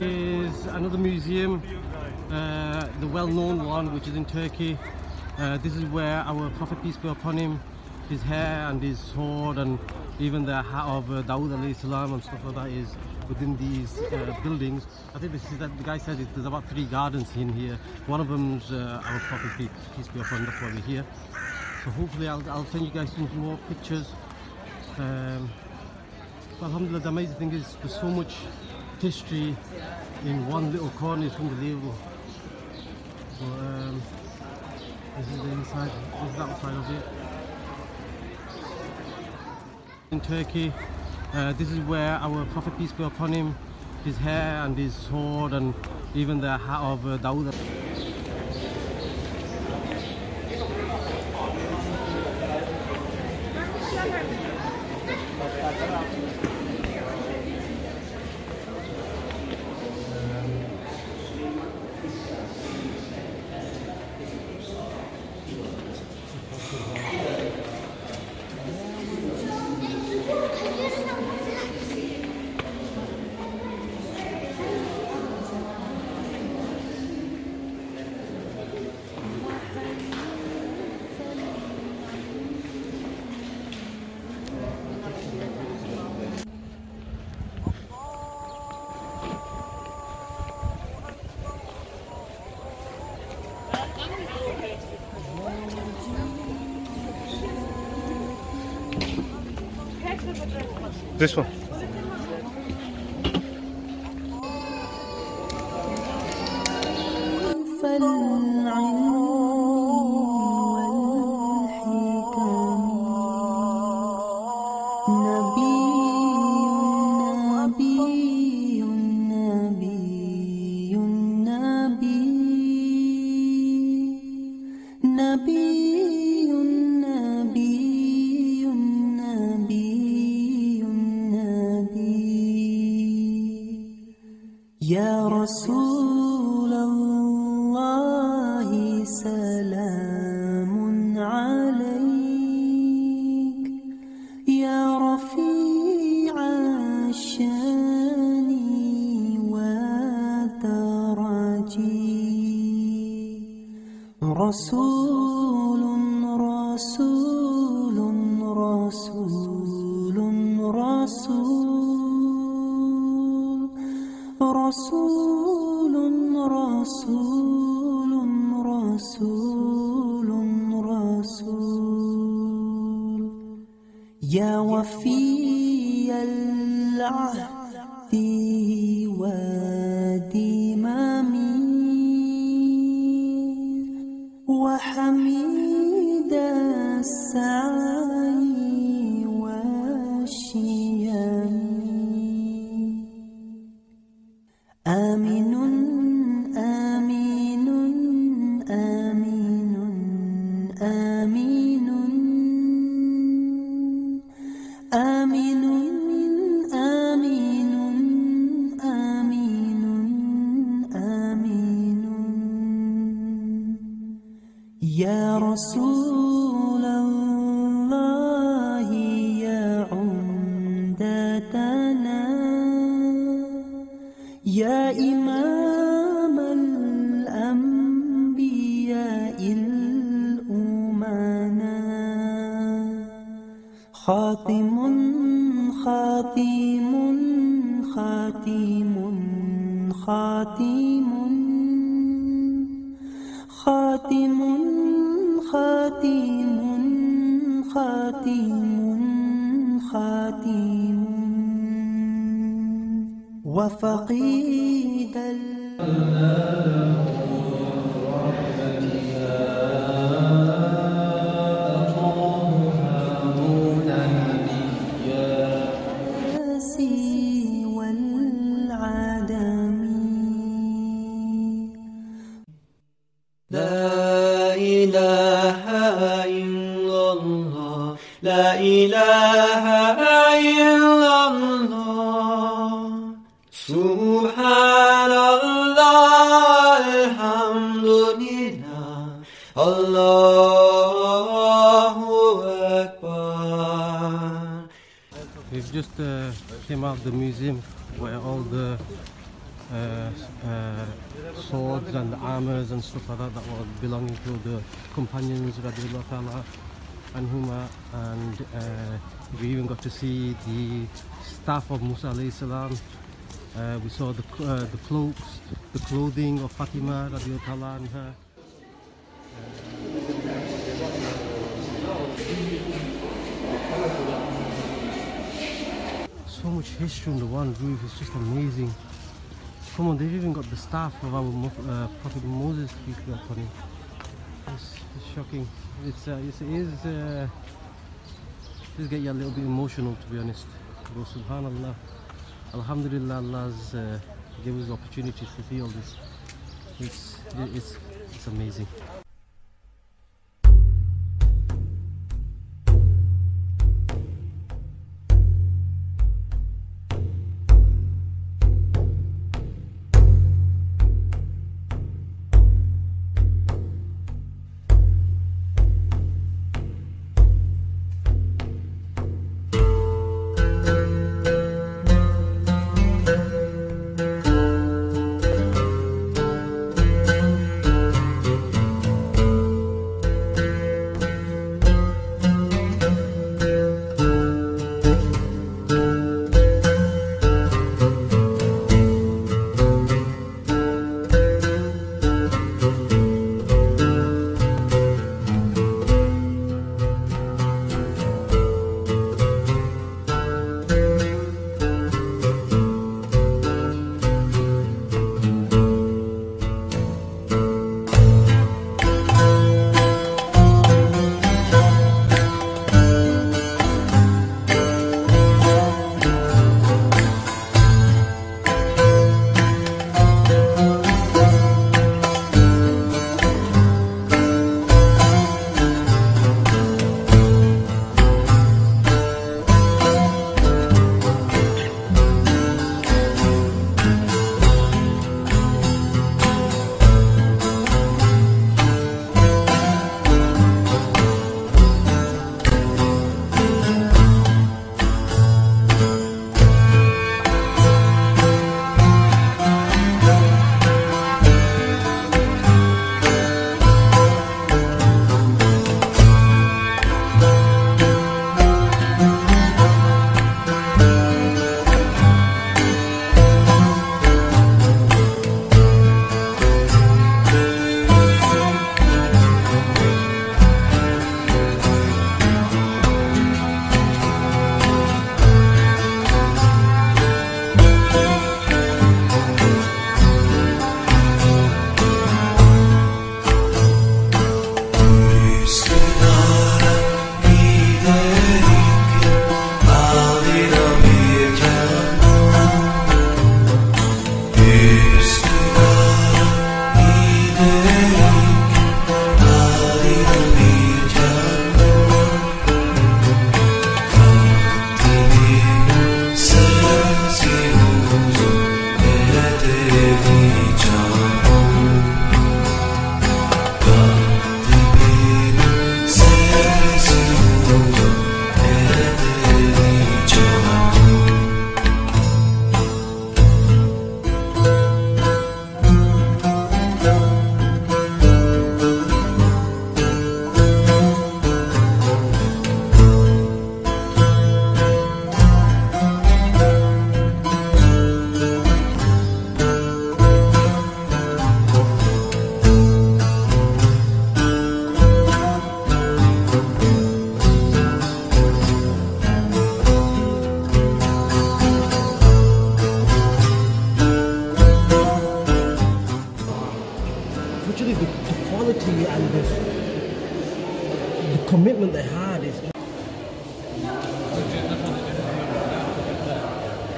is another museum, uh, the well-known one, which is in Turkey. Uh, this is where our Prophet peace be upon him, his hair and his sword, and even the hat of uh, Dawood salam and stuff like that is within these uh, buildings. I think this is that the guy said it, there's about three gardens in here. One of them's uh, our Prophet peace be upon. That's why we're here. So hopefully I'll, I'll send you guys some more pictures. Um, Alhamdulillah, the amazing thing is there's so much history in one little corner. It's unbelievable. But, um, this is the inside. This is the outside of it. In Turkey, uh, this is where our Prophet peace be upon him, his hair and his sword, and even the hat of uh, Dawood. This one. يا رسول الله سلام عليك. يا رفيع الشأن والدرجي رسول رسول رسول رسول رسول. يا وفي العهد ودمامي وحميد السعي يا رسول الله يا عمدتنا يا إمام الأنبياء الأمنا خاتم خاتم خاتم خاتم خاتم خاتم خاتم خاتم وفقيد الناس الله سبحان الله الحمد لله الله أكبر We've just uh, came out of the museum where all the uh, uh, swords and armors and stuff like that that were belonging to the companions radiallahu ta'ala anhuma and uh, we even got to see the staff of Musa alayhi salam uh, we saw the, uh, the cloaks, the clothing of Fatima radiallahu anha. So much history the one roof, it's just amazing. Come on, they've even got the staff of our uh, Prophet Moses speaking upon him. It's, it's shocking. It's, uh, it's, it is, uh, just get you a little bit emotional to be honest. But subhanallah, alhamdulillah, Allah's uh, given us the opportunities to see all this. It's, it- it's, it's amazing.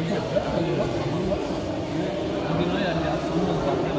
Thank you.